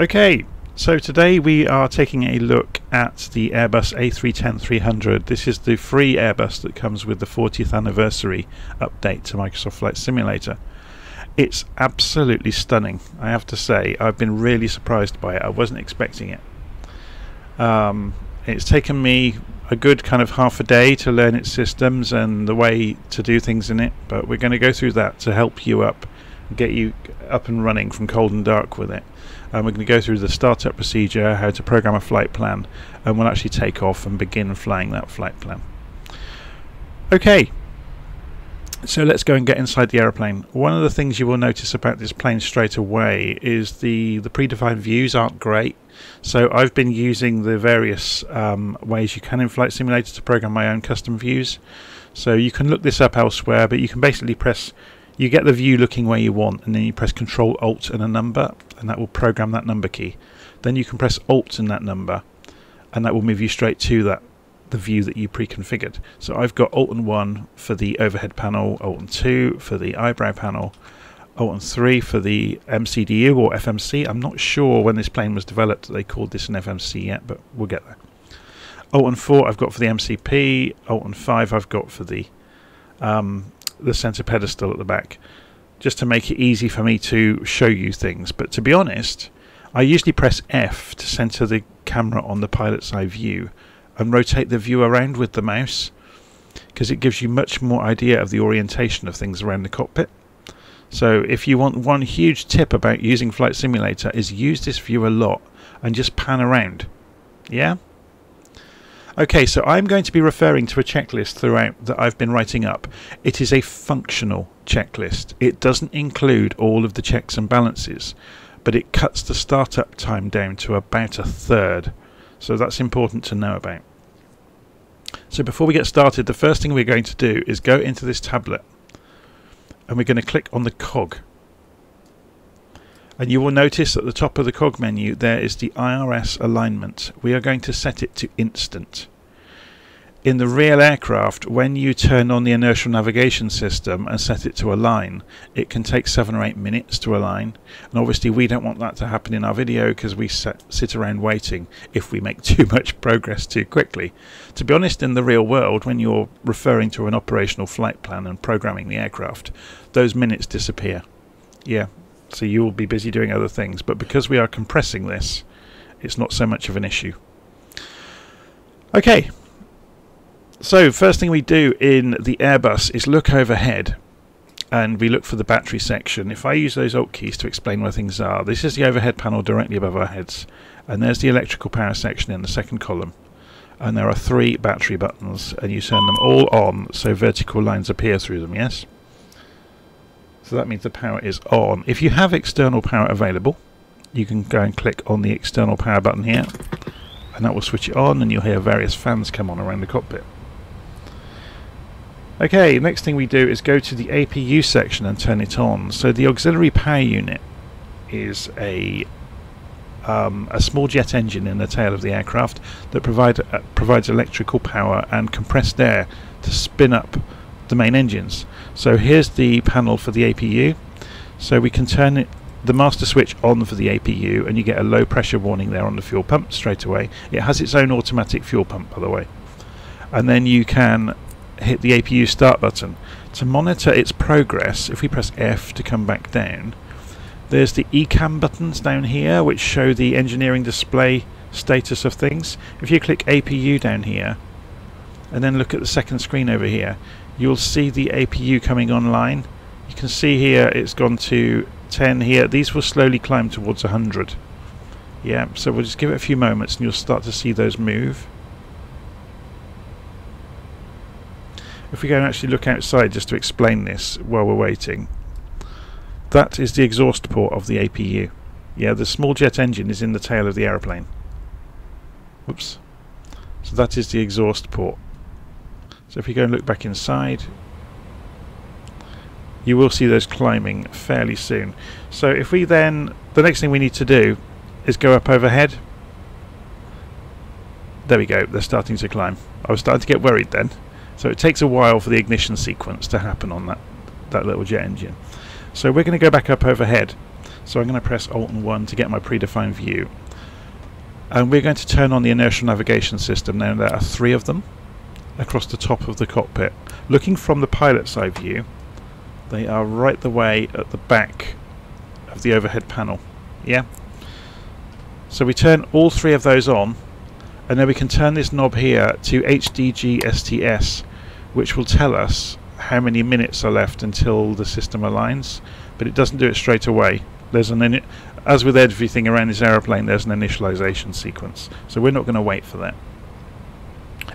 Okay, so today we are taking a look at the Airbus A310-300. This is the free Airbus that comes with the 40th anniversary update to Microsoft Flight Simulator. It's absolutely stunning, I have to say. I've been really surprised by it. I wasn't expecting it. Um, it's taken me a good kind of half a day to learn its systems and the way to do things in it, but we're going to go through that to help you up, get you up and running from cold and dark with it and we're going to go through the startup procedure, how to program a flight plan, and we'll actually take off and begin flying that flight plan. Okay, so let's go and get inside the aeroplane. One of the things you will notice about this plane straight away is the, the predefined views aren't great. So I've been using the various um, ways you can in Flight Simulator to program my own custom views. So you can look this up elsewhere, but you can basically press you get the view looking where you want and then you press Control Alt and a number and that will program that number key. Then you can press Alt and that number and that will move you straight to that the view that you pre-configured. So I've got Alt and 1 for the overhead panel, Alt and 2 for the eyebrow panel, Alt and 3 for the MCDU or FMC. I'm not sure when this plane was developed they called this an FMC yet, but we'll get there. Alt and 4 I've got for the MCP, Alt and 5 I've got for the um, the center pedestal at the back just to make it easy for me to show you things. But to be honest, I usually press F to center the camera on the pilot's eye view and rotate the view around with the mouse because it gives you much more idea of the orientation of things around the cockpit. So if you want one huge tip about using Flight Simulator is use this view a lot and just pan around. Yeah? Okay, so I'm going to be referring to a checklist throughout that I've been writing up. It is a functional checklist. It doesn't include all of the checks and balances, but it cuts the startup time down to about a third. So that's important to know about. So before we get started, the first thing we're going to do is go into this tablet and we're going to click on the cog and you will notice at the top of the cog menu there is the IRS alignment. We are going to set it to instant. In the real aircraft, when you turn on the inertial navigation system and set it to align, it can take seven or eight minutes to align. And obviously, we don't want that to happen in our video because we set, sit around waiting if we make too much progress too quickly. To be honest, in the real world, when you're referring to an operational flight plan and programming the aircraft, those minutes disappear. Yeah, so you will be busy doing other things. But because we are compressing this, it's not so much of an issue. Okay, so first thing we do in the Airbus is look overhead and we look for the battery section. If I use those Alt keys to explain where things are, this is the overhead panel directly above our heads and there's the electrical power section in the second column and there are three battery buttons and you turn them all on so vertical lines appear through them, yes? So that means the power is on. If you have external power available, you can go and click on the external power button here and that will switch it on and you'll hear various fans come on around the cockpit. Okay, next thing we do is go to the APU section and turn it on. So the auxiliary power unit is a um, a small jet engine in the tail of the aircraft that provide, uh, provides electrical power and compressed air to spin up the main engines. So here's the panel for the APU. So we can turn it, the master switch on for the APU and you get a low pressure warning there on the fuel pump straight away. It has its own automatic fuel pump by the way. And then you can hit the APU start button. To monitor its progress, if we press F to come back down, there's the ECAM buttons down here which show the engineering display status of things. If you click APU down here and then look at the second screen over here, you'll see the APU coming online. You can see here it's gone to 10 here. These will slowly climb towards 100. Yeah, so we'll just give it a few moments and you'll start to see those move. If we go and actually look outside just to explain this while we're waiting, that is the exhaust port of the APU. Yeah, the small jet engine is in the tail of the aeroplane. Whoops. So that is the exhaust port. So if we go and look back inside, you will see those climbing fairly soon. So if we then, the next thing we need to do is go up overhead. There we go, they're starting to climb. I was starting to get worried then. So it takes a while for the ignition sequence to happen on that, that little jet engine. So we're going to go back up overhead. So I'm going to press Alt and 1 to get my predefined view. And we're going to turn on the inertial navigation system. Now there are three of them across the top of the cockpit. Looking from the pilot's eye view, they are right the way at the back of the overhead panel. Yeah? So we turn all three of those on, and then we can turn this knob here to HDG STS, which will tell us how many minutes are left until the system aligns, but it doesn't do it straight away. There's an as with everything around this aeroplane, there's an initialization sequence, so we're not going to wait for that.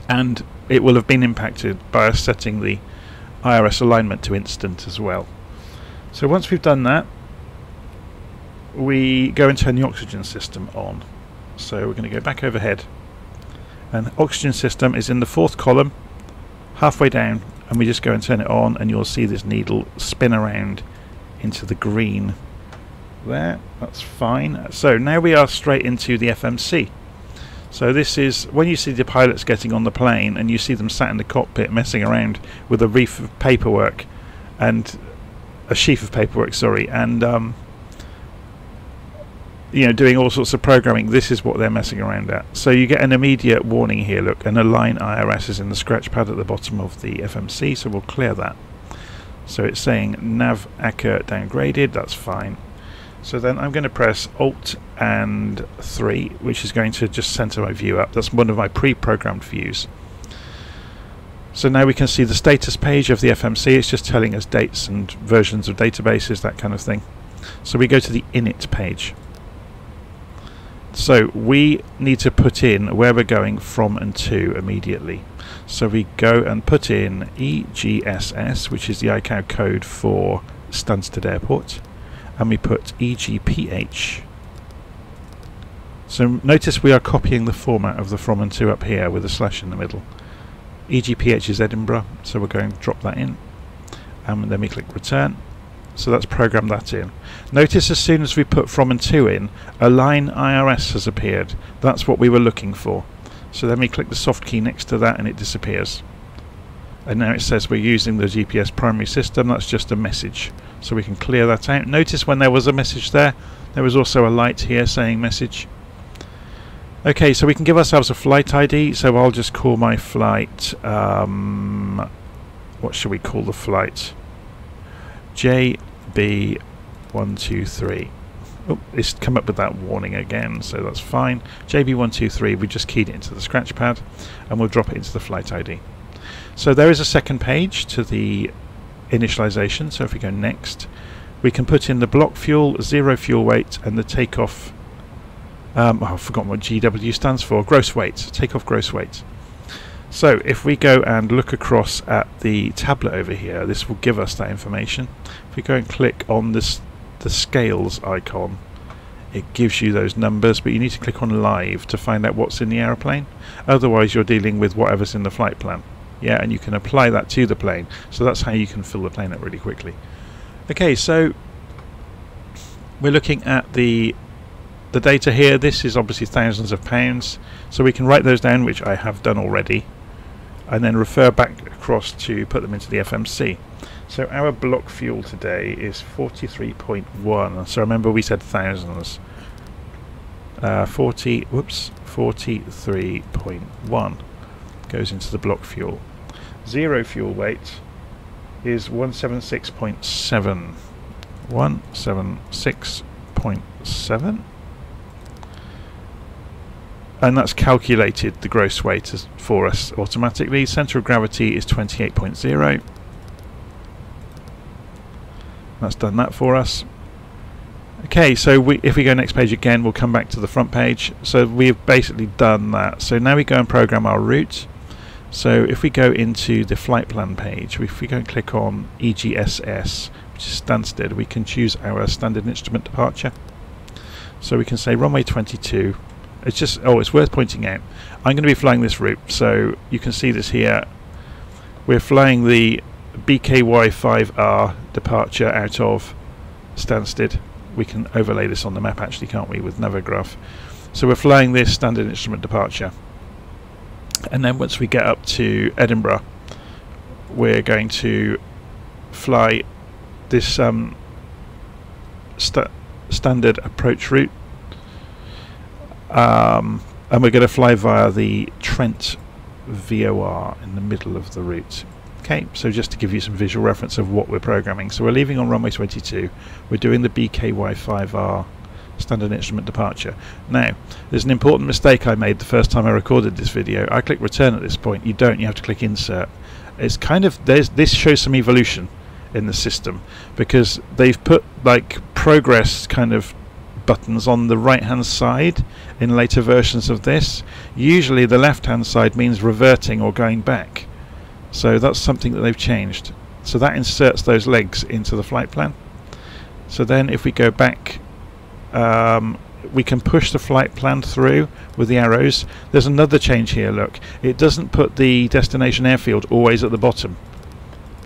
And it will have been impacted by us setting the IRS alignment to instant as well. So once we've done that, we go and turn the oxygen system on. So we're going to go back overhead, and oxygen system is in the fourth column, halfway down, and we just go and turn it on, and you'll see this needle spin around into the green there that's fine so now we are straight into the FMC so this is when you see the pilots getting on the plane and you see them sat in the cockpit messing around with a reef of paperwork and a sheaf of paperwork sorry and um, you know doing all sorts of programming this is what they're messing around at. So you get an immediate warning here look and align IRS is in the scratch pad at the bottom of the FMC so we'll clear that. So it's saying nav ACA downgraded that's fine so then I'm going to press Alt and 3, which is going to just center my view up. That's one of my pre-programmed views. So now we can see the status page of the FMC. It's just telling us dates and versions of databases, that kind of thing. So we go to the init page. So we need to put in where we're going from and to immediately. So we go and put in EGSS, which is the ICAO code for Stansted Airport and we put EGPH. So notice we are copying the format of the from and to up here with a slash in the middle. EGPH is Edinburgh, so we're going to drop that in. And then we click return. So that's programmed that in. Notice as soon as we put from and to in, a line IRS has appeared. That's what we were looking for. So then we click the soft key next to that and it disappears. And now it says we're using the GPS primary system. That's just a message so we can clear that out. Notice when there was a message there, there was also a light here saying message. Okay, so we can give ourselves a flight ID, so I'll just call my flight, um, what should we call the flight? JB123. Oh, it's come up with that warning again, so that's fine. JB123, we just keyed it into the scratch pad, and we'll drop it into the flight ID. So there is a second page to the initialization. So if we go next, we can put in the block fuel, zero fuel weight, and the takeoff. Um, oh, I've forgotten what GW stands for. Gross weight. Takeoff gross weight. So if we go and look across at the tablet over here, this will give us that information. If we go and click on this, the scales icon, it gives you those numbers, but you need to click on live to find out what's in the aeroplane. Otherwise, you're dealing with whatever's in the flight plan yeah and you can apply that to the plane. So that's how you can fill the plane up really quickly. Okay so we're looking at the the data here. This is obviously thousands of pounds. So we can write those down which I have done already and then refer back across to put them into the FMC so our block fuel today is 43.1 so remember we said thousands. Uh, 40 whoops 43.1 goes into the block fuel zero fuel weight is 176.7 176.7 and that's calculated the gross weight as, for us automatically. Center of gravity is 28.0 that's done that for us. Okay so we, if we go next page again we'll come back to the front page. So we've basically done that. So now we go and program our route so if we go into the flight plan page, if we go and click on EGSS, which is Stansted, we can choose our standard instrument departure. So we can say runway 22. It's just, oh, it's worth pointing out. I'm going to be flying this route, so you can see this here. We're flying the BKY5R departure out of Stansted. We can overlay this on the map actually, can't we, with Navigraph. So we're flying this standard instrument departure and then once we get up to Edinburgh we're going to fly this um, standard approach route. Um, and we're going to fly via the Trent VOR in the middle of the route. Okay, so just to give you some visual reference of what we're programming. So we're leaving on runway 22. We're doing the BKY5R standard instrument departure. Now, there's an important mistake I made the first time I recorded this video. I click return at this point. You don't, you have to click insert. It's kind of, this shows some evolution in the system because they've put like progress kind of buttons on the right hand side in later versions of this. Usually the left hand side means reverting or going back. So that's something that they've changed. So that inserts those legs into the flight plan. So then if we go back um, we can push the flight plan through with the arrows. There's another change here, look. It doesn't put the destination airfield always at the bottom.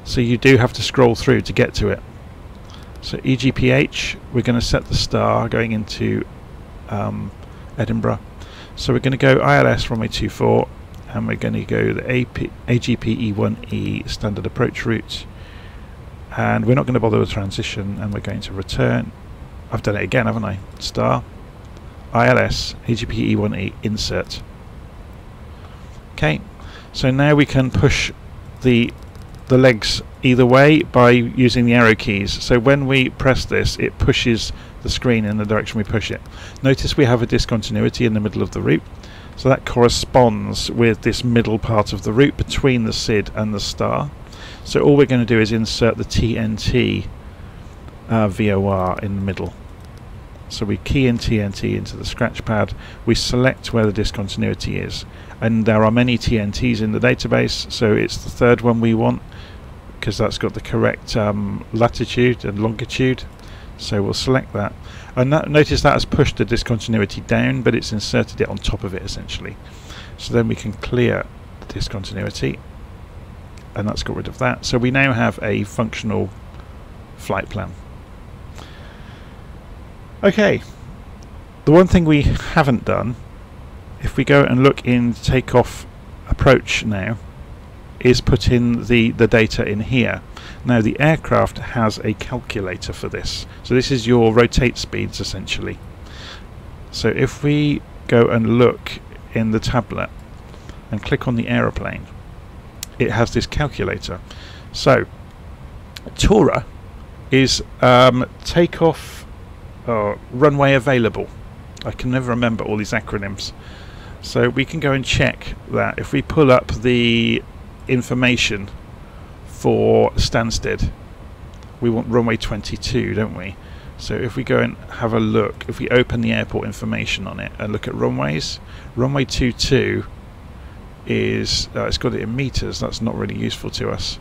So you do have to scroll through to get to it. So EGPH, we're going to set the star going into um, Edinburgh. So we're going to go ILS runway 24 and we're going to go the AP, AGP E1E standard approach route and we're not going to bother with transition and we're going to return I've done it again haven't I star ILS AGP E1E insert okay so now we can push the the legs either way by using the arrow keys. So when we press this, it pushes the screen in the direction we push it. Notice we have a discontinuity in the middle of the route. So that corresponds with this middle part of the route between the SID and the star. So all we're going to do is insert the TNT uh, VOR in the middle. So we key in TNT into the scratch pad, we select where the discontinuity is, and there are many TNTs in the database, so it's the third one we want, because that's got the correct um, latitude and longitude. So we'll select that. And that, notice that has pushed the discontinuity down but it's inserted it on top of it essentially. So then we can clear the discontinuity and that's got rid of that. So we now have a functional flight plan okay the one thing we haven't done if we go and look in takeoff approach now is put in the, the data in here. Now the aircraft has a calculator for this. So this is your rotate speeds essentially. So if we go and look in the tablet and click on the aeroplane, it has this calculator. So TORA is um, takeoff runway available. I can never remember all these acronyms. So we can go and check that if we pull up the information for Stansted. We want runway 22, don't we? So if we go and have a look, if we open the airport information on it and look at runways, runway 22 is, uh, it's got it in meters, that's not really useful to us.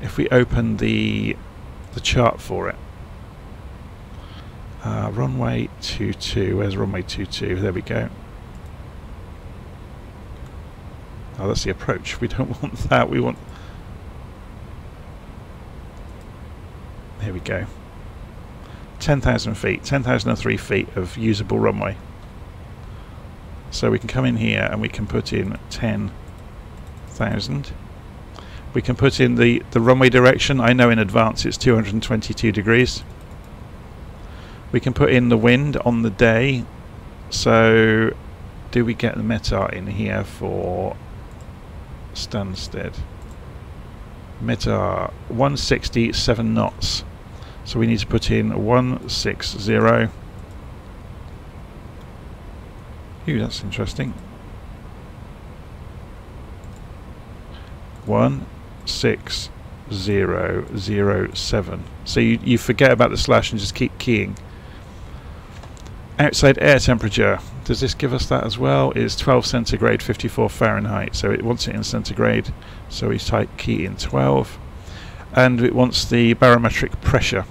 If we open the, the chart for it, uh, runway 22, where's runway 22? There we go. Oh, that's the approach. We don't want that. We want... Here we go. 10,000 feet. 10,003 feet of usable runway. So we can come in here and we can put in 10,000. We can put in the, the runway direction. I know in advance it's 222 degrees. We can put in the wind on the day. So do we get the METAR in here for Stansted. METAR 167 knots. So we need to put in 160. Ooh, that's interesting. 16007. So you, you forget about the slash and just keep keying. Outside air temperature. Does this give us that as well? Is 12 centigrade, 54 Fahrenheit. So it wants it in centigrade. So we type key in 12. And it wants the barometric pressure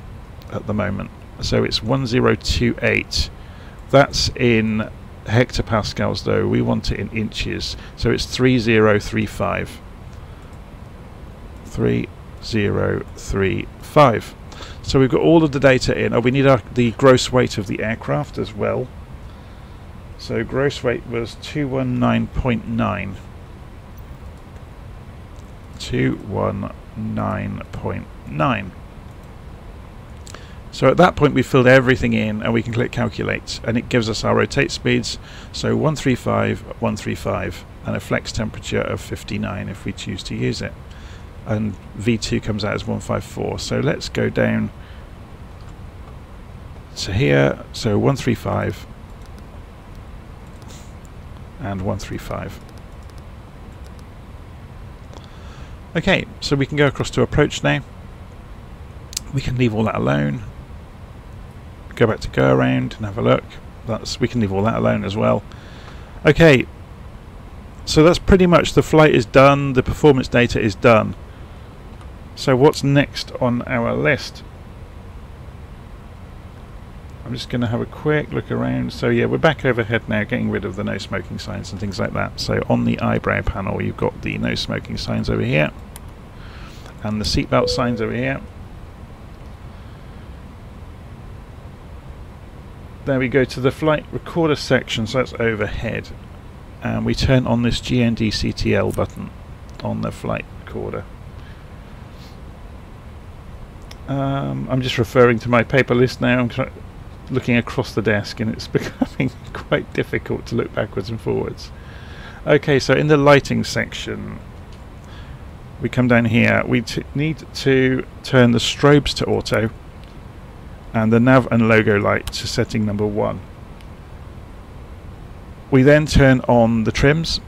at the moment. So it's 1028. That's in hectopascals though. We want it in inches. So it's 3035. 3035. So we've got all of the data in. Oh, we need our, the gross weight of the aircraft as well. So gross weight was 219.9. 219.9. So at that point we've filled everything in and we can click calculate and it gives us our rotate speeds. So 135, 135 and a flex temperature of 59 if we choose to use it. And V2 comes out as 154. So let's go down to here. So 135 and 135. Okay, so we can go across to approach now. We can leave all that alone go back to go around and have a look. That's we can leave all that alone as well. Okay, so that's pretty much the flight is done. The performance data is done. So what's next on our list? I'm just going to have a quick look around. So yeah, we're back overhead now, getting rid of the no smoking signs and things like that. So on the eyebrow panel, you've got the no smoking signs over here, and the seatbelt signs over here. there we go to the flight recorder section so that's overhead and we turn on this GND CTL button on the flight recorder um, I'm just referring to my paper list now I'm looking across the desk and it's becoming quite difficult to look backwards and forwards okay so in the lighting section we come down here we need to turn the strobes to auto and the nav and logo light to setting number one. We then turn on the trims.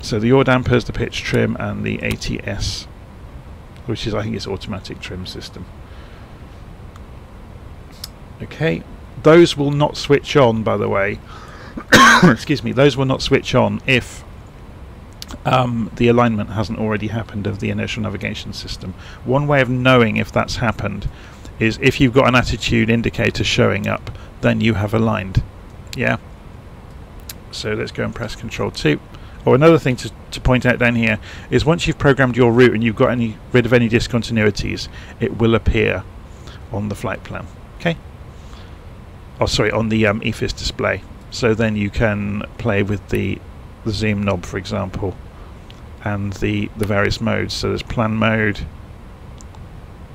So the yaw dampers, the pitch trim and the ATS, which is I think it's automatic trim system. Okay, those will not switch on by the way. Excuse me, those will not switch on if um, the alignment hasn't already happened of the inertial navigation system. One way of knowing if that's happened is if you've got an attitude indicator showing up, then you have aligned. Yeah. So let's go and press Control 2. Or another thing to, to point out down here is once you've programmed your route and you've got any rid of any discontinuities, it will appear on the flight plan. Okay. Oh, sorry, on the um, EFIS display. So then you can play with the the zoom knob for example and the the various modes so there's plan mode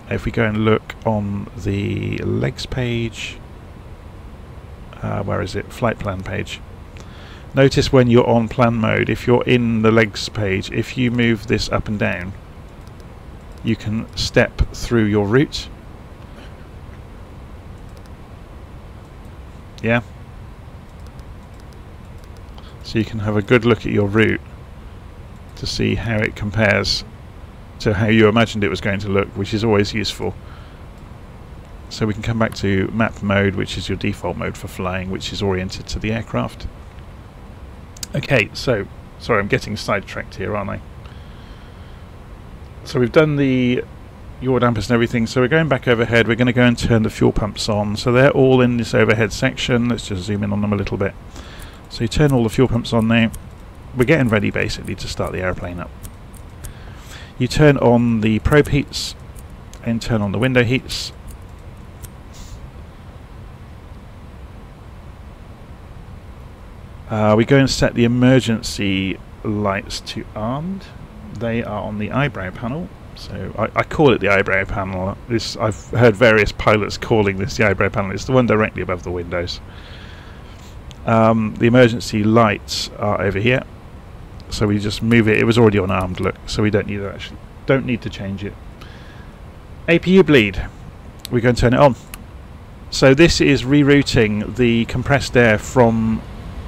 if we go and look on the legs page uh, where is it flight plan page notice when you're on plan mode if you're in the legs page if you move this up and down you can step through your route. Yeah? So you can have a good look at your route to see how it compares to how you imagined it was going to look which is always useful. So we can come back to map mode which is your default mode for flying which is oriented to the aircraft okay so sorry I'm getting sidetracked here aren't I so we've done the yaw dampers and everything so we're going back overhead we're going to go and turn the fuel pumps on so they're all in this overhead section let's just zoom in on them a little bit so you turn all the fuel pumps on now. We're getting ready basically to start the airplane up. You turn on the probe heats and turn on the window heats. Uh, we go and set the emergency lights to armed. They are on the eyebrow panel. So I, I, call it the eyebrow panel. This I've heard various pilots calling this the eyebrow panel. It's the one directly above the windows. Um, the emergency lights are over here, so we just move it. It was already on armed look, so we don't need to actually don't need to change it. APU bleed. We're going to turn it on. So this is rerouting the compressed air from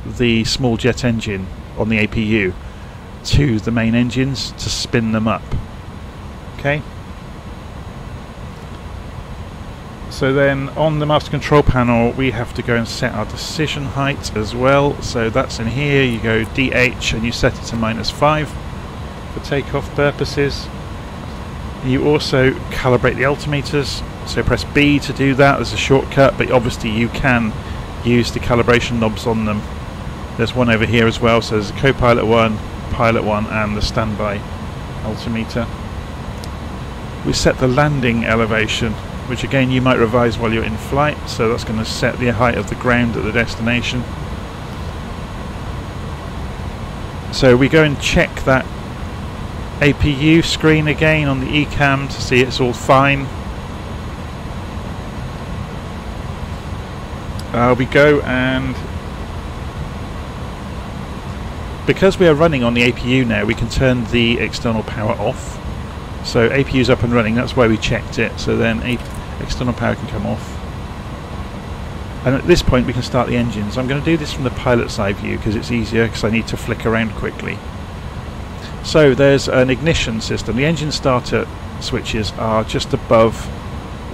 the small jet engine on the APU to the main engines to spin them up. Okay. So then on the master control panel we have to go and set our decision height as well. So that's in here, you go DH and you set it to minus 5 for takeoff purposes. You also calibrate the altimeters, so press B to do that as a shortcut, but obviously you can use the calibration knobs on them. There's one over here as well, so there's a co-pilot one, pilot one, and the standby altimeter. We set the landing elevation, which again you might revise while you're in flight, so that's going to set the height of the ground at the destination. So we go and check that APU screen again on the ECAM to see it's all fine. Uh, we go and because we are running on the APU now we can turn the external power off. So APU is up and running that's why we checked it. So then external power can come off. And at this point we can start the engines. I'm going to do this from the pilot side view because it's easier because I need to flick around quickly. So there's an ignition system. The engine starter switches are just above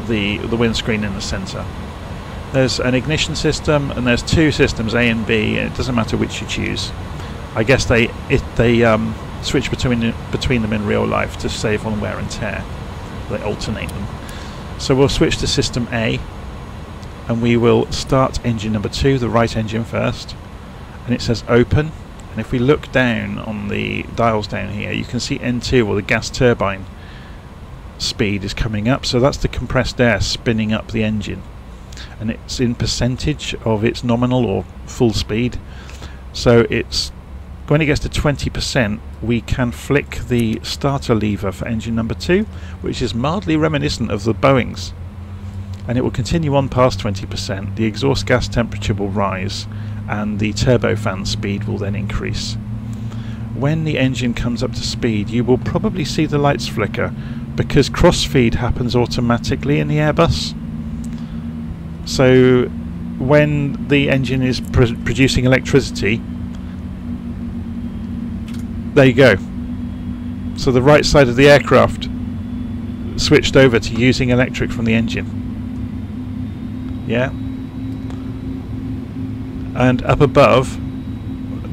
the the windscreen in the center. There's an ignition system and there's two systems A and B and it doesn't matter which you choose I guess they it, they um, switch between between them in real life to save on wear and tear. They alternate them. So we'll switch to system A, and we will start engine number two, the right engine first, and it says open. And if we look down on the dials down here, you can see N2 or the gas turbine speed is coming up. So that's the compressed air spinning up the engine, and it's in percentage of its nominal or full speed. So it's when it gets to 20%, we can flick the starter lever for engine number 2, which is mildly reminiscent of the Boeing's. And it will continue on past 20%, the exhaust gas temperature will rise, and the turbofan speed will then increase. When the engine comes up to speed, you will probably see the lights flicker, because crossfeed happens automatically in the Airbus. So when the engine is pr producing electricity, there you go. So the right side of the aircraft switched over to using electric from the engine. Yeah. And up above,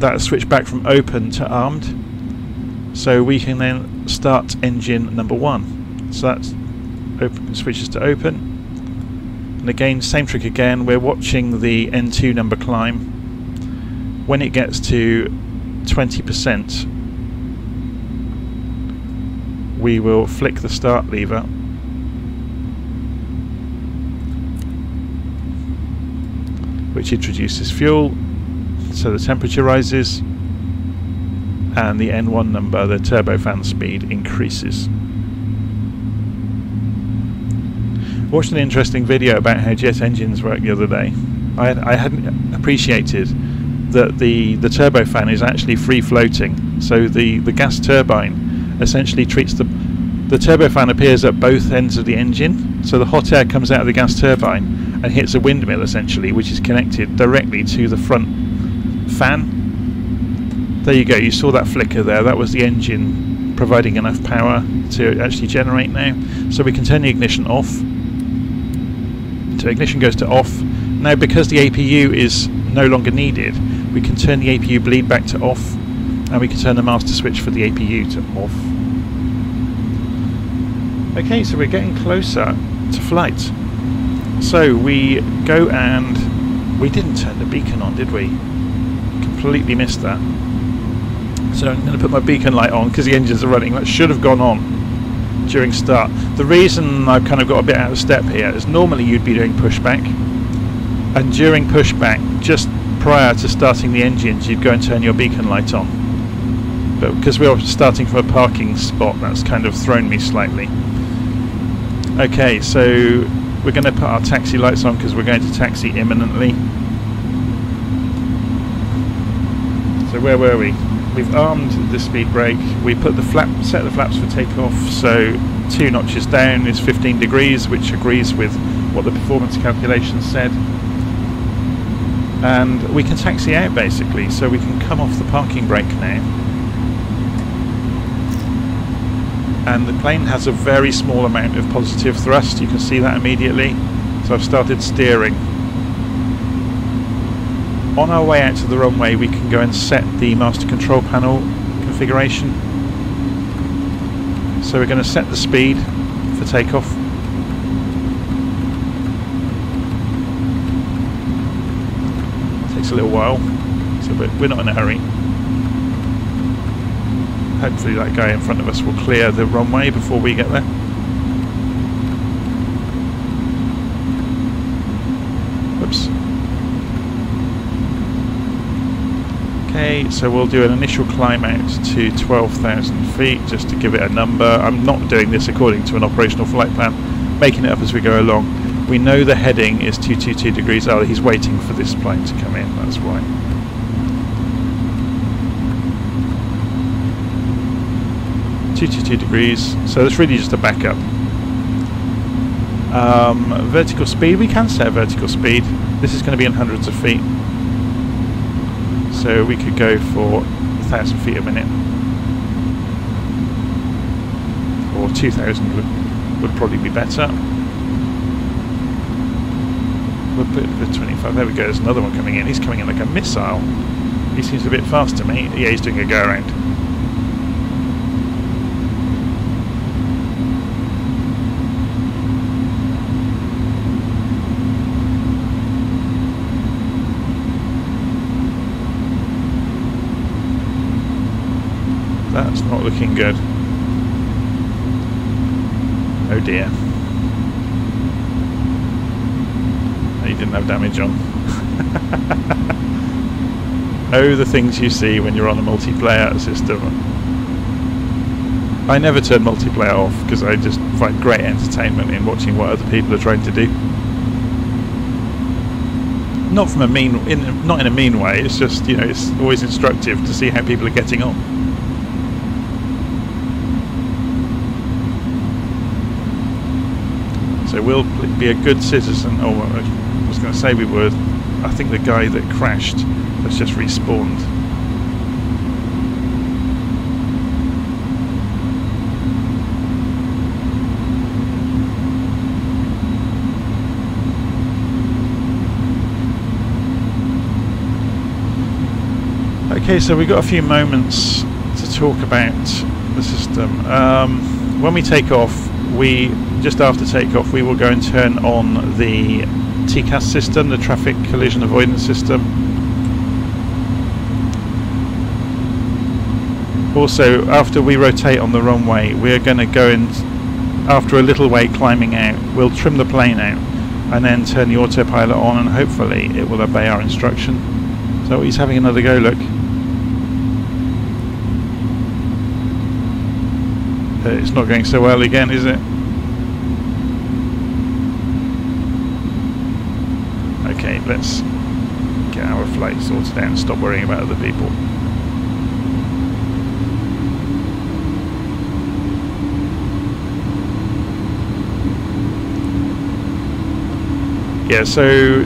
that switched back from open to armed. So we can then start engine number one. So that open switches to open. And again, same trick again. We're watching the N2 number climb. When it gets to 20%, we will flick the start lever which introduces fuel so the temperature rises and the N1 number, the turbofan speed increases. Watched an interesting video about how jet engines work the other day. I, had, I hadn't appreciated that the, the turbofan is actually free floating, so the, the gas turbine essentially treats the the turbofan appears at both ends of the engine, so the hot air comes out of the gas turbine and hits a windmill essentially, which is connected directly to the front fan. There you go, you saw that flicker there, that was the engine providing enough power to actually generate now. So we can turn the ignition off. So ignition goes to off. Now because the APU is no longer needed, we can turn the APU bleed back to off and we can turn the master switch for the APU to off. Okay, so we're getting closer to flight. So we go and we didn't turn the beacon on, did we? Completely missed that. So I'm going to put my beacon light on because the engines are running. That should have gone on during start. The reason I've kind of got a bit out of step here is normally you'd be doing pushback and during pushback, just prior to starting the engines, you'd go and turn your beacon light on. But because we're starting from a parking spot, that's kind of thrown me slightly. Okay, so we're going to put our taxi lights on because we're going to taxi imminently. So where were we? We've armed the speed brake. We put the flap, set the flaps for takeoff. So two notches down is 15 degrees, which agrees with what the performance calculations said. And we can taxi out basically, so we can come off the parking brake now. And the plane has a very small amount of positive thrust. You can see that immediately. So I've started steering. On our way out to the runway we can go and set the master control panel configuration. So we're going to set the speed for takeoff. Takes a little while so we're not in a hurry hopefully that guy in front of us will clear the runway before we get there. Oops. Okay, so we'll do an initial climb out to 12,000 feet just to give it a number. I'm not doing this according to an operational flight plan, making it up as we go along. We know the heading is 222 degrees. Oh, he's waiting for this plane to come in, that's why. Two two two degrees, so it's really just a backup. Um, vertical speed, we can set vertical speed. This is going to be in hundreds of feet. So we could go for a thousand feet a minute. Or 2000 would, would probably be better. We'll put the 25. There we go. There's another one coming in. He's coming in like a missile. He seems a bit fast to me. Yeah, he's doing a go around. That's not looking good. Oh dear. Oh, he didn't have damage on. oh, the things you see when you're on a multiplayer system. I never turn multiplayer off because I just find great entertainment in watching what other people are trying to do. Not from a mean, in, not in a mean way. It's just you know, it's always instructive to see how people are getting on. So we'll be a good citizen. Oh, I was going to say we would. I think the guy that crashed has just respawned. Okay, so we've got a few moments to talk about the system. Um, when we take off, we just after takeoff we will go and turn on the TCAS system, the traffic collision avoidance system. Also, after we rotate on the runway, we're going to go and, after a little way climbing out, we'll trim the plane out and then turn the autopilot on and hopefully it will obey our instruction. So he's having another go, look. Uh, it's not going so well again, is it? Okay, let's get our flight sorted out and stop worrying about other people. Yeah, so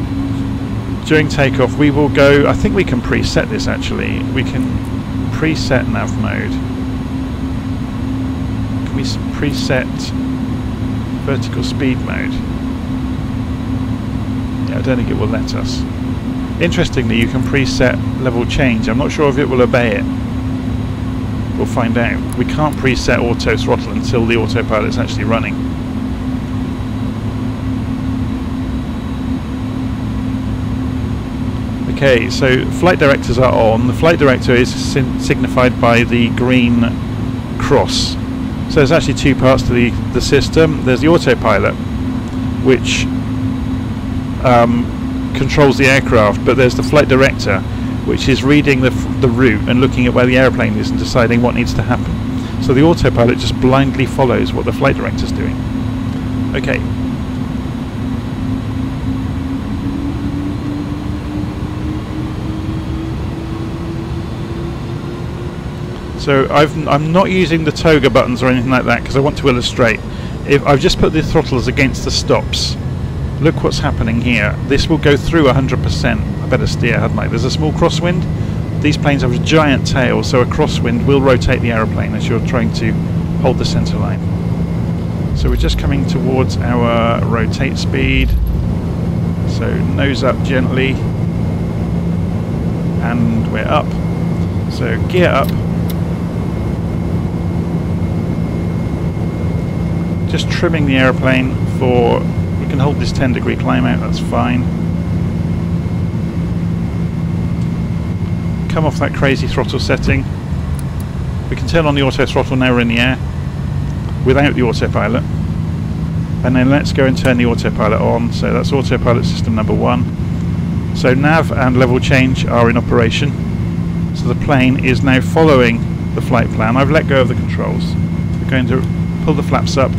during takeoff we will go, I think we can preset this actually, we can preset nav mode. Can we preset vertical speed mode? I don't think it will let us. Interestingly, you can preset level change. I'm not sure if it will obey it. We'll find out. We can't preset auto throttle until the autopilot's actually running. Okay, so flight directors are on. The flight director is signified by the green cross. So there's actually two parts to the, the system. There's the autopilot, which um, controls the aircraft, but there's the flight director, which is reading the, the route and looking at where the airplane is and deciding what needs to happen. So the autopilot just blindly follows what the flight director is doing. Okay, So I've i am not using the TOGA buttons or anything like that because I want to illustrate. If I've just put the throttles against the stops. Look what's happening here. This will go through 100%. I better steer, hadn't I? There's a small crosswind. These planes have a giant tail, so a crosswind will rotate the aeroplane as you're trying to hold the centre line. So we're just coming towards our rotate speed. So nose up gently. And we're up. So gear up just trimming the aeroplane for we can hold this 10 degree climb out that's fine. Come off that crazy throttle setting. We can turn on the auto throttle now we're in the air without the autopilot. And then let's go and turn the autopilot on. So that's autopilot system number one. So nav and level change are in operation. So the plane is now following the flight plan. I've let go of the controls. We're going to pull the flaps up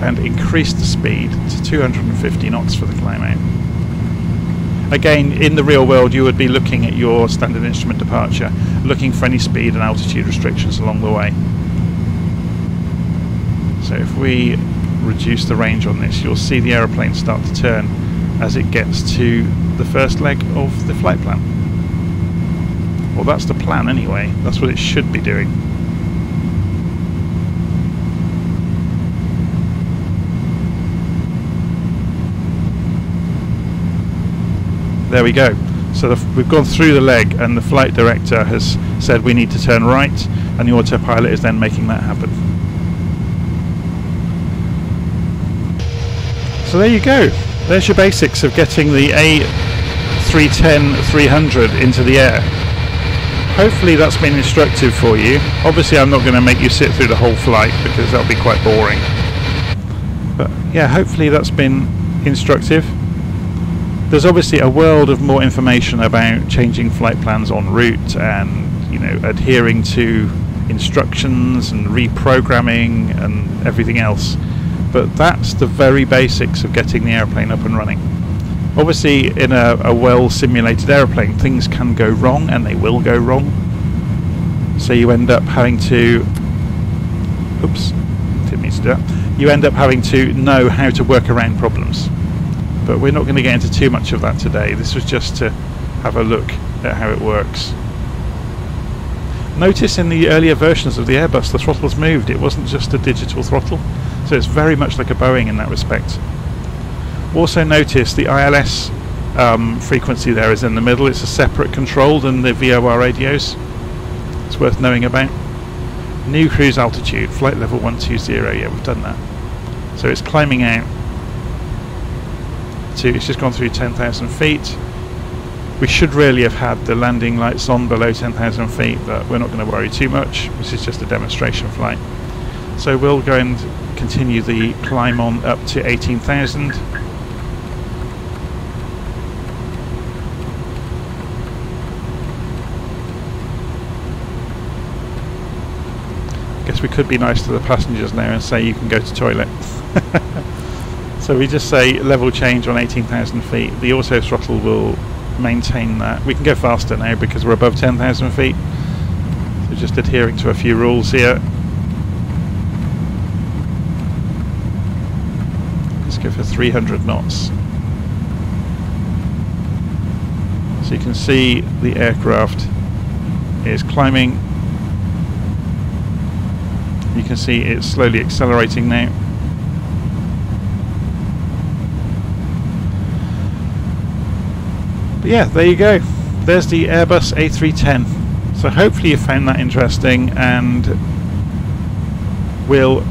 and increase the speed to 250 knots for the climb out. Again, in the real world, you would be looking at your standard instrument departure, looking for any speed and altitude restrictions along the way. So if we reduce the range on this, you'll see the aeroplane start to turn as it gets to the first leg of the flight plan. Well, that's the plan anyway. That's what it should be doing. There we go. So the, we've gone through the leg and the flight director has said we need to turn right and the autopilot is then making that happen. So there you go. There's your basics of getting the A310-300 into the air. Hopefully that's been instructive for you. Obviously I'm not going to make you sit through the whole flight because that'll be quite boring. But yeah, hopefully that's been instructive. There's obviously a world of more information about changing flight plans en route and you know adhering to instructions and reprogramming and everything else but that's the very basics of getting the airplane up and running. Obviously, in a, a well simulated airplane, things can go wrong and they will go wrong. So you end up having to. Oops, didn't mean to do that. You end up having to know how to work around problems. But we're not going to get into too much of that today. This was just to have a look at how it works. Notice in the earlier versions of the Airbus the throttles moved, it wasn't just a digital throttle. So it's very much like a Boeing in that respect. Also notice the ILS um, frequency there is in the middle. It's a separate control than the VOR radios. It's worth knowing about. New cruise altitude, flight level 120. Yeah, we've done that. So it's climbing out to, it's just gone through 10,000 feet. We should really have had the landing lights on below 10,000 feet, but we're not going to worry too much. This is just a demonstration flight. So we'll go and continue the climb on up to 18,000. Guess we could be nice to the passengers now and say you can go to toilet. so we just say level change on 18,000 feet. The auto throttle will maintain that. We can go faster now because we're above 10,000 feet. So just adhering to a few rules here. Let's go for 300 knots. So you can see the aircraft is climbing. You can see it's slowly accelerating now. But yeah, there you go. There's the Airbus A310. So hopefully you found that interesting and we'll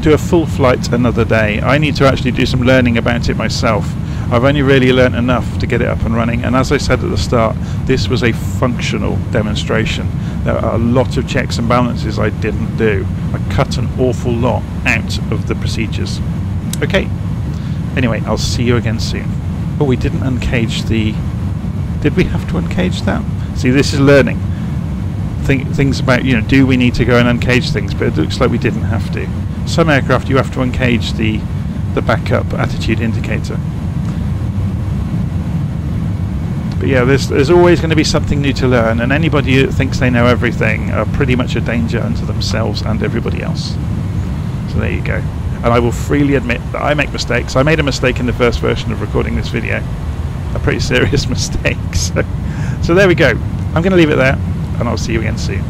do a full flight another day. I need to actually do some learning about it myself. I've only really learnt enough to get it up and running and as I said at the start this was a functional demonstration. There are a lot of checks and balances I didn't do. I cut an awful lot out of the procedures. Okay, anyway I'll see you again soon. Oh we didn't uncage the... Did we have to uncage that? See this is learning. Think, things about, you know, do we need to go and uncage things but it looks like we didn't have to some aircraft you have to uncage the the backup attitude indicator. But yeah, there's there's always going to be something new to learn, and anybody who thinks they know everything are pretty much a danger unto themselves and everybody else. So there you go. And I will freely admit that I make mistakes. I made a mistake in the first version of recording this video, a pretty serious mistake. So, so there we go. I'm going to leave it there, and I'll see you again soon.